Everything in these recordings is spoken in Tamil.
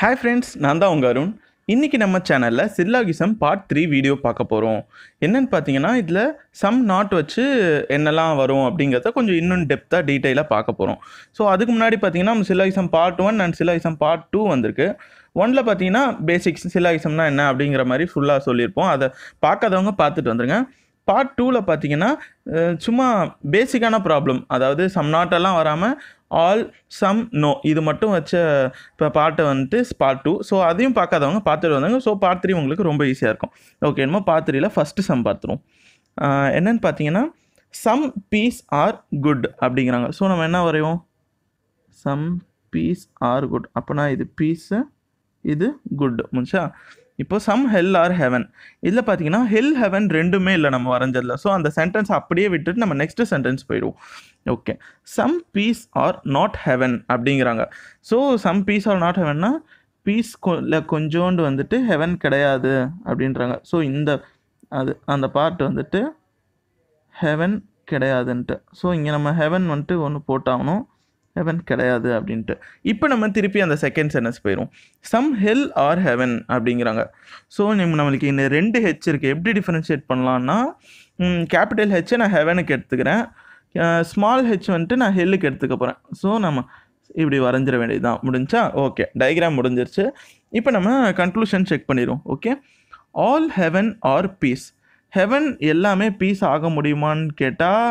ஹாய் ஃப்ரெண்ட்ஸ் நான் தான் உங்கள் அருண். இன்றைக்கி நம்ம சேனலில் சில்லாகிசம் பார்ட் த்ரீ வீடியோ பார்க்க போகிறோம் என்னென்னு பார்த்தீங்கன்னா இதில் சம் நாட் வச்சு என்னெல்லாம் வரும் அப்படிங்கிறத கொஞ்சம் இன்னும் டெப்த்தாக டீட்டெயிலாக பார்க்க போகிறோம் ஸோ அதுக்கு முன்னாடி பார்த்தீங்கன்னா நம்ம syllogism part one and syllogism part two வந்திருக்கு. ஒனில் பார்த்தீங்கன்னா பேசிக்ஸ் சில்லாகிசம்னா என்ன அப்படிங்கிற மாதிரி ஃபுல்லாக சொல்லியிருப்போம். அதை பார்க்காதவங்க பார்த்துட்டு வந்துருங்க. பார்ட் டூவில் பார்த்தீங்கன்னா சும்மா பேசிக்கான ப்ராப்ளம் அதாவது சம் நாட்டெல்லாம் வராமல் ஆல் சம் நோ இது மட்டும் வச்ச இப்போ பாட்டை வந்துட்டு பார்ட் டூ ஸோ அதையும் பார்க்காதவங்க பார்த்துட்டு வந்தாங்க ஸோ பார்ட் த்ரீ உங்களுக்கு ரொம்ப ஈஸியாக இருக்கும். ஓகே என்னமோ பார்ட் த்ரீல ஃபஸ்ட்டு சம் பார்த்துருவோம். என்னென்னு பார்த்தீங்கன்னா சம் பீஸ் ஆர் குட் அப்படிங்கிறாங்க. ஸோ நம்ம என்ன வரைவோம்? சம் பீஸ் ஆர் குட் அப்போனா இது பீஸு இது குட் முடிச்சா இப்போ சம் ஹெல் ஆர் ஹெவன் இதில் பார்த்தீங்கன்னா ஹெல் ஹெவன் ரெண்டுமே இல்லை நம்ம வரைஞ்சதில். ஸோ அந்த சென்டென்ஸ் அப்படியே விட்டுட்டு நம்ம நெக்ஸ்ட் சென்டென்ஸ் போயிடுவோம். Okay some peace are not heaven அப்படிங்கிறாங்க. So some peace are not ஹெவன்னா peace கொஞ்சோண்டு வந்துட்டு ஹெவன் கிடையாது அப்படின்றாங்க. ஸோ இந்த அது அந்த பார்ட் வந்துட்டு ஹெவன் கிடையாதுன்ட்டு. ஸோ இங்கே நம்ம ஹெவன் வந்துட்டு ஒன்று போட்டாகணும். ஹெவன் கிடையாது அப்படின்ட்டு. இப்போ நம்ம திருப்பி அந்த செகண்ட் சென்டென்ஸ் போயிடும் சம் ஹெல் ஆர் ஹெவன் அப்படிங்கிறாங்க. ஸோ நம்ம நம்மளுக்கு இந்த ரெண்டு ஹெச் இருக்குது எப்படி டிஃப்ரென்ஷியேட் பண்ணலான்னா கேபிட்டல் ஹெச்சை நான் ஹெவனுக்கு எடுத்துக்கிறேன். ஸ்மால் ஹெச் வந்துட்டு நான் ஹெல்லுக்கு எடுத்துக்க போகிறேன் ஸோ நம்ம இப்படி வரைஞ்சிட வேண்டியதுதான் முடிஞ்சா? ஓகே டயக்ராம் முடிஞ்சிருச்சு. இப்போ நம்ம கன்க்ளூஷன் செக் பண்ணிடுவோம் okay all heaven are peace heaven எல்லாமே பீஸ் ஆக முடியுமான்னு கேட்டால்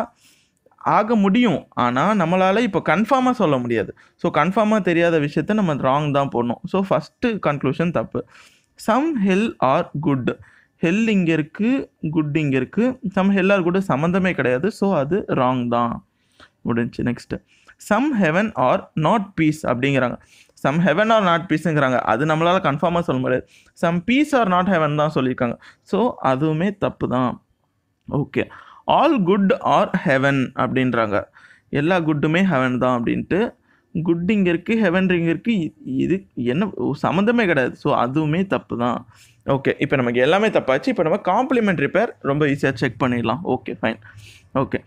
ஆக முடியும். ஆனால் நம்மளால் இப்போ கன்ஃபார்மாக சொல்ல முடியாது. ஸோ கன்ஃபார்மாக தெரியாத விஷயத்த நம்ம ராங் தான் போடணும். ஸோ ஃபஸ்ட்டு கன்க்ளூஷன் தப்பு. Some hell are good hell இங்கே இருக்குது குட் இங்கே இருக்குது சம் ஹெல் ஆர் குட் சம்மந்தமே கிடையாது. ஸோ அது ராங் தான். முடிஞ்சு next some heaven are not peace அப்படிங்கிறாங்க. சம் ஹெவன் ஆர் நாட் பீஸுங்கிறாங்க அது நம்மளால் கன்ஃபார்மாக சொல்ல முடியாது. Some peace are not heaven தான் சொல்லியிருக்காங்க. ஸோ அதுவுமே தப்பு தான். Okay all good are heaven அப்படின்றாங்க. எல்லா குட்டுமே ஹெவன் தான் அப்படின்ட்டு குட் இங்கே இருக்குது ஹெவன் இங்கே இருக்குது இது என்ன சம்மந்தமே கிடையாது. ஸோ அதுவுமே தப்பு தான். ஓகே இப்போ நமக்கு எல்லாமே தப்பாச்சு. இப்போ நம்ம காம்ப்ளிமெண்ட்ரி பேர் ரொம்ப ஈஸியாக செக் பண்ணிடலாம். Okay fine okay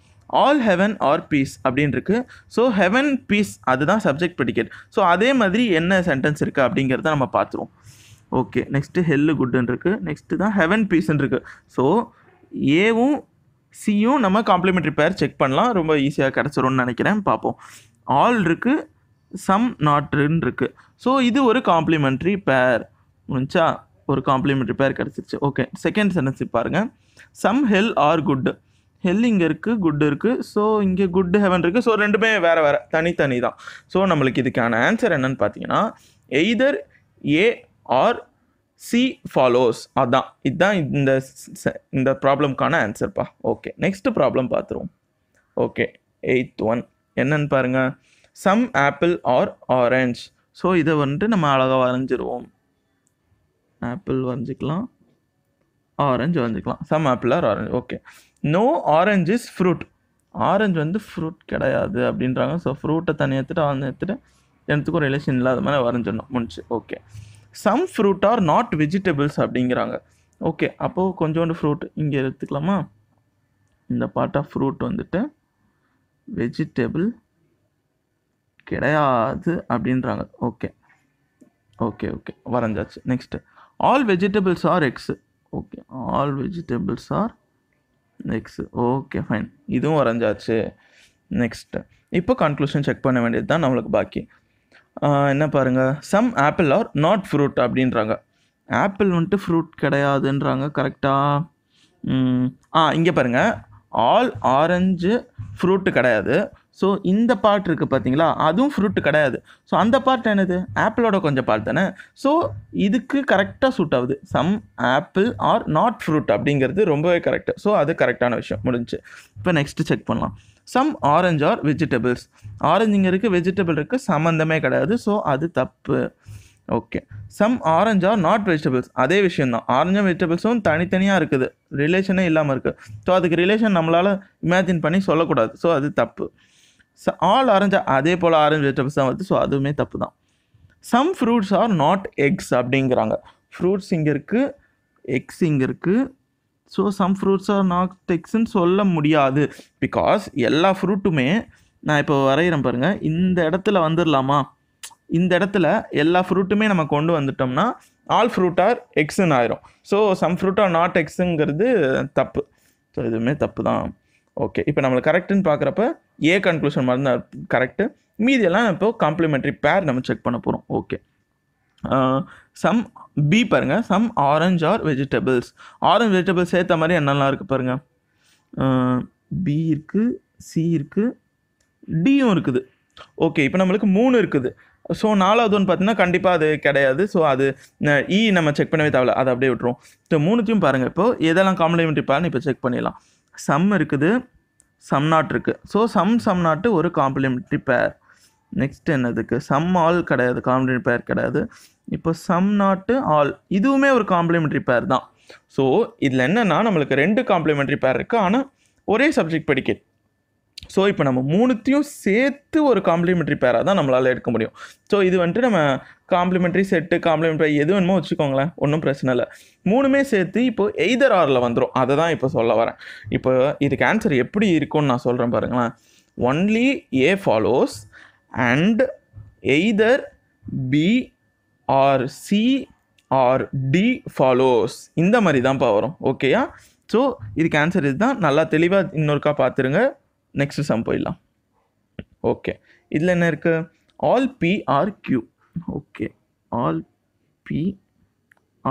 all heaven are peace அப்படின்னு இருக்கு ஸோ ஹெவன் பீஸ் அதுதான் சப்ஜெக்ட் ப்ரெடிகேட் ஸோ அதே மாதிரி என்ன சென்டென்ஸ் இருக்குது அப்படிங்கிறத நம்ம பார்த்துருவோம். ஓகே நெக்ஸ்ட்டு ஹெல்லு குட்டுன்னு இருக்குது நெக்ஸ்ட்டு தான் ஹெவன் பீஸ்ன்னு இருக்குது ஸோ ஏவும் சியும் நம்ம காம்ப்ளிமெண்ட்ரி பேர் செக் பண்ணலாம். ரொம்ப ஈஸியாக கிடச்சிரும்னு நினைக்கிறேன். பார்ப்போம். ஆல் இருக்குது சம் நாட்ருன்னு இருக்குது ஸோ இது ஒரு காம்ப்ளிமெண்ட்ரி பேர் முடிஞ்சா ஒரு காம்ப்ளிமெண்ட்ரி பேர் கிடச்சிருச்சு. ஓகே செகண்ட் சென்டென்ஸ் பாருங்கள் some hell are good hell இங்கே இருக்குது குட் இருக்குது ஸோ இங்கே குட் ஹெவன் இருக்குது ஸோ ரெண்டுமே வேறு வேறு. தனித்தனி தான் ஸோ நம்மளுக்கு இதுக்கான ஆன்சர் என்னன்னு பார்த்தீங்கன்னா either A or C follows அதான். இதுதான் இந்த ச- இந்த ப்ராப்ளம்க்கான ஆன்சர்ப்பா ஓகே நெக்ஸ்ட் ப்ராப்ளம் பார்த்துருவோம் ஓகே எயித் ஒன் என்னன்னு பாருங்கள் some apple are orange so இதை வந்துட்டு நம்ம அழகாக வரைஞ்சிருவோம். ஆப்பிள் வரைஞ்சிக்கலாம். Orange வரைஞ்சிக்கலாம். Some apple are orange okay no orange is fruit orange வந்து ஃப்ரூட் கிடையாது அப்படின்றாங்க. ஸோ ஃப்ரூட்டை தனியாக எடுத்துகிட்டு ஆரஞ்சு எடுத்துட்டு ஒரு ரிலேஷன் இல்லாத மாதிரி வரைஞ்சிடணும். முடிச்சு okay some fruit are not vegetables அப்படிங்கிறாங்க. ஓகே அப்போது கொஞ்சோண்டு ஃப்ரூட் இங்கே எடுத்துக்கலாமா? இந்த பார்ட் ஆஃப் ஃப்ரூட் வந்துட்டு வெஜிடபிள் கிடையாது அப்படின்றாங்க. Okay okay okay வரைஞ்சாச்சு. Next all vegetables are X okay all vegetables are X okay fine இதுவும் வரைஞ்சாச்சு. நெக்ஸ்ட்டு இப்போ கன்க்ளூஷன் செக் பண்ண வேண்டியது தான் நம்மளுக்கு பாக்கி. என்ன பாருங்கள் some apple are not fruit அப்படின்றாங்க. ஆப்பிள் வந்துட்டு ஃப்ரூட் கிடையாதுன்றாங்க கரெக்டாக ஆ? இங்கே பாருங்கள் ஆல் ஆரஞ்சு ஃப்ரூட்டு கிடையாது. ஸோ இந்த பார்ட் இருக்குது பார்த்தீங்களா அதுவும் ஃப்ரூட்டு கிடையாது. ஸோ அந்த பார்ட் என்னது? ஆப்பிளோட கொஞ்சம் பார்ட் தானே? ஸோ இதுக்கு கரெக்டாக சூட் ஆகுது. Some apple are not fruit அப்படிங்கிறது ரொம்பவே கரெக்டு ஸோ அது கரெக்டான விஷயம். முடிஞ்சு இப்போ நெக்ஸ்ட்டு செக் பண்ணலாம். Some orange are vegetables orange இங்கே இருக்குது வெஜிடபிள் இருக்குது சம்மந்தமே கிடையாது. ஸோ அது தப்பு. Okay some orange are not vegetables அதே விஷயம் தான் ஆரஞ்சும் வெஜிடபிள்ஸும் தனித்தனியாக இருக்குது. ரிலேஷனே இல்லாமல் இருக்குது ஸோ அதுக்கு ரிலேஷன் நம்மளால் இமேஜின் பண்ணி சொல்லக்கூடாது. ஸோ அது தப்பு. ஆல் ஆரஞ்சா அதே போல் ஆரஞ்சு வெஜிடபிள்ஸ் தான் வருது. ஸோ அதுவுமே தப்பு தான் some fruits are not X அப்படிங்கிறாங்க. ஃப்ரூட்ஸ் இங்கே இருக்குது எக்ஸ் இங்கே இருக்குது so some fruits are not டெக்ஸ்ன்னு சொல்ல முடியாது. பிகாஸ் எல்லா ஃப்ரூட்டுமே நான் இப்போ வரைகிறேன் பாருங்கள் இந்த இடத்துல வந்துடலாமா இந்த இடத்துல எல்லா ஃப்ரூட்டுமே நம்ம கொண்டு வந்துட்டோம்னா ஆல் ஃப்ரூட் ஆர் எக்ஸுன்னு ஆயிரும். So some fruit are not எக்ஸுங்கிறது தப்பு. ஸோ எதுவுமே தப்பு தான். ஓகே இப்போ நம்மளுக்கு கரெக்டுன்னு பார்க்குறப்ப ஏ கன்க்ளூஷன் மாதிரி தான் கரெக்டு மீதியெல்லாம் இப்போ காம்ப்ளிமெண்ட்ரி பேர் நம்ம செக் பண்ண போகிறோம் ஓகே சம் பி பாருங்கள் some orange are vegetables orange vegetables சேர்த்த மாதிரி என்னெல்லாம் uh, இருக்குது பாருங்கள் பி இருக்குது சி இருக்குது டியும் இருக்குது. ஓகே இப்போ நம்மளுக்கு மூணு இருக்குது. ஸோ நாலாவது ஒன்று பார்த்தீங்கன்னா கண்டிப்பாக அது கிடையாது. ஸோ அது இ e நம்ம செக் பண்ணவே தேவையில்ல. அதை அப்படியே விட்டுருவோம். ஸோ மூணுத்தையும் பாருங்கள் இப்போ எதெல்லாம் காம்ப்ளிமெண்ட்ரி பாருன்னு இப்போ செக் பண்ணிடலாம். சம் இருக்குது சம் நாட் இருக்குது ஸோ சம் சம் நாட்டு ஒரு காம்ப்ளிமெண்ட்ரி பேர் நெக்ஸ்ட் என்னதுக்கு? சம் ஆல் கிடையாது காம்ப்ளிமெண்ட்ரி பேர் கிடையாது. இப்போ சம் நாட்டு ஆல் இதுவுமே ஒரு காம்ப்ளிமெண்ட்ரி பேர் தான். ஸோ இதில் என்னென்னா நம்மளுக்கு ரெண்டு காம்ப்ளிமெண்ட்ரி பேர் இருக்குது ஆனால் ஒரே சப்ஜெக்ட் படிக்க ஸோ இப்போ நம்ம மூணுத்தையும் சேர்த்து ஒரு காம்ப்ளிமெண்ட்ரி பேராக தான் நம்மளால் எடுக்க முடியும். ஸோ இது வந்துட்டு நம்ம காம்ப்ளிமெண்ட்ரி செட்டு காம்ப்ளிமெண்ட்ரி எது வேணுமோ வச்சுக்கோங்களேன் ஒன்றும் பிரச்சனை இல்லை. மூணுமே சேர்த்து இப்போ எய்தர் ஆரில் வந்துடும் அதை தான் இப்போ சொல்ல வரேன். இப்போ இதுக்கு ஆன்சர் எப்படி இருக்கும்னு நான் சொல்கிறேன் பாருங்களேன். Only A follows and either B or C or D follows இந்த மாதிரி தான்ப்பா வரும். ஓகேயா ஸோ இதுக்கு ஆன்சர் இதுதான். நல்லா தெளிவாக இன்னொருக்கா பார்த்துருங்க நெக்ஸ்ட் சம் போயிடலாம். ஓகே இதில் என்ன இருக்குது all P are Q okay all P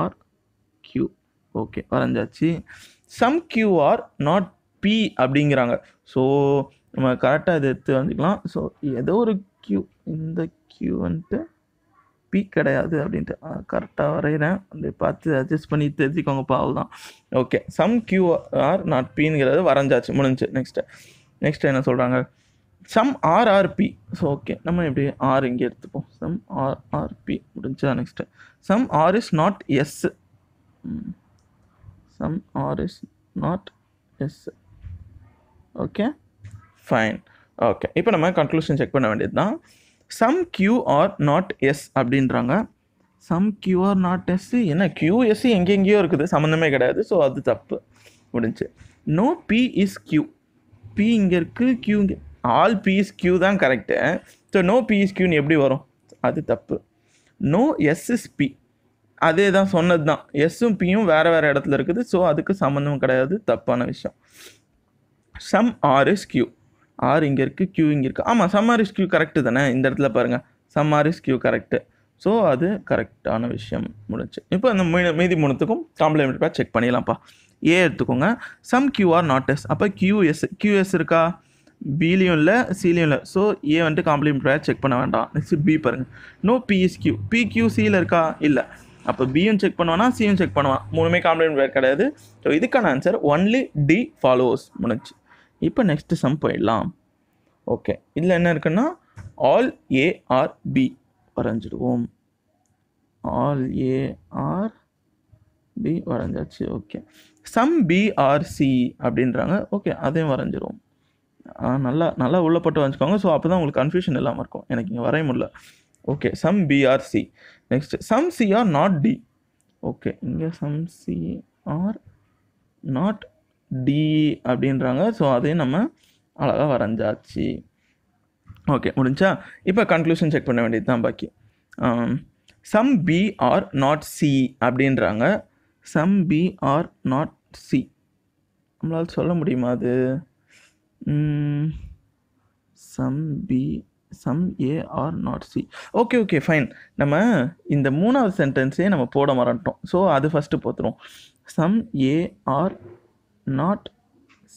are Q okay வரைஞ்சாச்சு. Some Q are not P அப்படிங்கிறாங்க. ஸோ நம்ம கரெக்டாக இது எடுத்து வந்துக்கலாம் ஸோ ஏதோ ஒரு க்யூ இந்த க்யூ வந்துட்டு பி கிடையாது அப்படின்ட்டு. கரெக்டாக வரைகிறேன். அப்படி பார்த்து அட்ஜஸ்ட் பண்ணி தெரிஞ்சுக்கோங்க பாவல் தான் okay some Q are not பிங்கிறது வரைஞ்சாச்சு முடிஞ்சு நெக்ஸ்ட்டு நெக்ஸ்ட் என்ன சொல்கிறாங்க சம் ஆர்ஆர்பி ஸோ ஓகே நம்ம எப்படி ஆர் இங்கே எடுத்துப்போம்? சம் ஆர்ஆர்பி முடிஞ்சா next some R is not S some R is not S okay fine okay இப்போ நம்ம கன்க்ளூஷன் செக் பண்ண வேண்டியது தான் some Q are not S அப்படின்றாங்க. Some Q are not S என்ன கியூ எங்கெங்கேயோ இருக்குது. சம்மந்தமே கிடையாது. ஸோ அது தப்பு. முடிஞ்சு. No P is Q P இங்கே இருக்குது கியூ இங்கே. ஆல் பி இஸ் கியூ தான் correct so no P is கியூன்னு எப்படி வரும்? அது தப்பு. நோ எஸ் இஸ் பி அதே தான் சொன்னது தான் எஸ்ஸும் பியும் வேறு வேறு இடத்துல இருக்குது. ஸோ அதுக்கு சம்மந்தம் கிடையாது. தப்பான விஷயம். Some R is Q R இங்கே இருக்குது க்யூ இங்கே இருக்குது ஆமாம் சம்மாரிஸ் க்யூ கரெக்டு தானே? இந்த இடத்துல பாருங்கள் சம்மாரிஸ் க்யூ கரெக்டு ஸோ அது கரெக்டான விஷயம் முடிஞ்சு. இப்போ இந்த மீ மீதி மூணுத்துக்கும் காம்ப்ளிமெண்ட்டாக செக் பண்ணிடலாம்ப்பா. ஏ எடுத்துக்கோங்க. Some Q are not S அப்போ கியூஎஸ் கியூஎஸ் இருக்கா? பிலையும் இல்லை சிலையும் இல்லை. ஸோ ஏ வந்துட்டு காம்ப்ளிமெண்ட்ரியாக செக் பண்ண வேண்டாம். நெக்ஸ்ட் பி பாருங்கள் no P is Q P Q சியில் இருக்கா? இல்லை. அப்போ பியும் செக் பண்ணுவானா? சியும் செக் பண்ணுவான். மூணுமே காம்ப்ளிமெண்ட் கிடையாது. ஸோ இதுக்கான ஆன்சர் ஒன்லி டி ஃபாலோவர்ஸ் முடிஞ்சு. இப்போ நெக்ஸ்ட்டு சம் போயிடலாம். ஓகே இதில் என்ன இருக்குன்னா ஆல் ஏஆர்பி வரைஞ்சிடுவோம். All AR B வரைஞ்சாச்சு. Okay some B are C அப்படின்றாங்க. ஓகே அதையும் வரைஞ்சிருவோம் நல்லா நல்லா உள்ள போட்டு வரைஞ்சிக்கோங்க. ஸோ அப்போ தான் உங்களுக்கு கன்ஃபியூஷன் இல்லாமல் இருக்கும். எனக்கு இங்கே வரைய முடியல. Okay some B are C next some C are not D okay இங்கே some C are not D அப்படின்றாங்க. ஸோ அதையும் நம்ம அழகாக வரைஞ்சாச்சு. ஓகே முடிஞ்சா? இப்போ கன்க்ளூஷன் செக் பண்ண வேண்டியது தான் பாக்கி. Some B are not C அப்படின்றாங்க. Some B are not C நம்மளால் சொல்ல முடியுமா அது? Some B some A are not C okay okay fine நம்ம இந்த மூணாவது சென்டென்ஸே நம்ம போட மறந்துட்டோம். ஸோ அது first போத்துரும் some A are not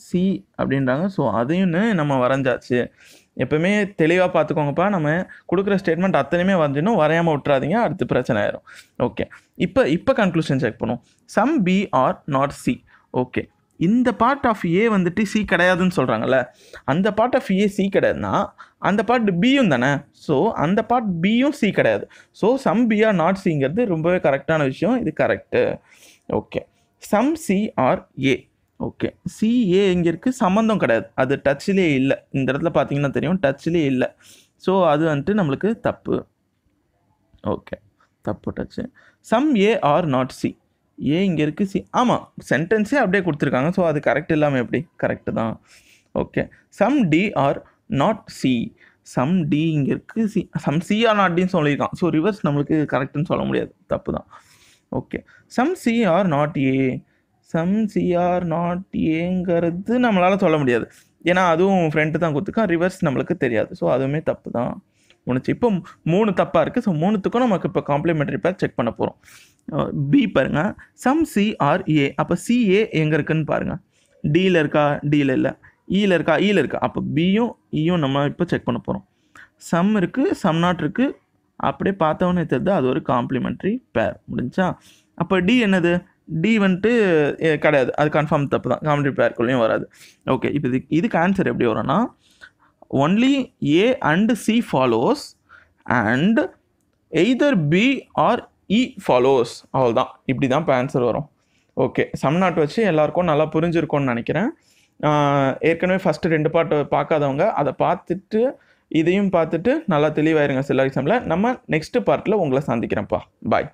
C அப்படின்றாங்க. ஸோ அதையும் நம்ம வரைஞ்சாச்சு. எப்பவுமே தெளிவாக பார்த்துக்கோங்கப்பா நம்ம கொடுக்குற ஸ்டேட்மெண்ட் அத்தனையுமே வரைஞ்சிடும் வரையாமல் விட்டுறாதீங்க. அடுத்து பிரச்சனை ஆயிரும். ஓகே இப்போ இப்போ கன்க்ளூஷன் செக் பண்ணுவோம். Some B are not C okay இந்த பார்ட் ஆஃப் ஏ வந்துட்டு சி கிடையாதுன்னு சொல்கிறாங்கல்ல அந்த பார்ட் ஆஃப் ஏ சி கிடையாதுன்னா அந்த பார்ட் பியும் தானே. ஸோ அந்த பார்ட் பியும் சி கிடையாது. So some B are not சிங்கிறது ரொம்பவே கரெக்டான விஷயம். இது correct okay some C are A okay. C A இங்கே இருக்குது சம்மந்தம் கிடையாது. அது டச்சிலே இல்லை. இந்த இடத்துல பார்த்தீங்கன்னா தெரியும். டச்சிலே இல்லை. ஸோ அது வந்துட்டு நம்மளுக்கு தப்பு. ஓகே. தப்பு Dutch some A are not C A இங்கே இருக்குது சி ஆமாம் சென்டென்ஸே அப்படியே கொடுத்துருக்காங்க. ஸோ அது கரெக்ட் இல்லாமல் எப்படி? கரெக்டு தான். Okay. Some D are not C some D இங்கே இருக்குது C some C are not டின்னு சொல்லியிருக்கான். ஸோ ரிவர்ஸ் நம்மளுக்கு கரெக்டுன்னு சொல்ல முடியாது. தப்பு தான். Okay. Some C are not A some C are not ஏங்கிறது நம்மளால் சொல்ல முடியாது. ஏன்னா அதுவும் ஃப்ரெண்டு தான் கொடுத்துருக்கான் ரிவர்ஸ் நம்மளுக்கு தெரியாது. ஸோ அதுவுமே தப்பு தான். முடிச்சு இப்போ மூணு தப்பாக இருக்குது ஸோ மூணுத்துக்கும் நமக்கு இப்போ காம்ப்ளிமெண்ட்ரி பேர் செக் பண்ண போகிறோம் பி பாருங்க. Some C are A. அப்போ சிஏ எங்கே இருக்குன்னு பாருங்கள் டியில் இருக்கா? டியில் இல்லை. இயில் e இருக்கா? E ஈயில் இருக்கா? அப்போ பியும் இயும் e நம்ம இப்போ செக் பண்ண போகிறோம் சம் இருக்குது சம் நாட் இருக்குது அப்படியே பார்த்தவொன்னே தெரியுது அது ஒரு காம்ப்ளிமெண்ட்ரி பேர் முடிஞ்சா? அப்போ டி என்னது? டி வந்துட்டு கிடையாது. அது கன்ஃபார்ம் தப்பு தான். காமெடி பேர்க்குள்ளேயும் வராது. ஓகே இப்போ இது இதுக்கு ஆன்சர் எப்படி வரும்னா only A and C follows and either B or E follows அவ்வளோதான் இப்படி தான் இப்போ ஆன்சர் வரும். ஓகே சம்நாட் வச்சு எல்லாருக்கும் நல்லா புரிஞ்சிருக்கும்னு நினைக்கிறேன். ஏற்கனவே ஃபஸ்ட்டு ரெண்டு பாட்டு பார்க்காதவங்க அதை பார்த்துட்டு இதையும் பார்த்துட்டு நல்லா தெளிவாயிருங்க சில எக்ஸாமில் நம்ம நெக்ஸ்ட்டு பார்ட்டில் உங்களை சந்திக்கிறேன்ப்பா. பாய்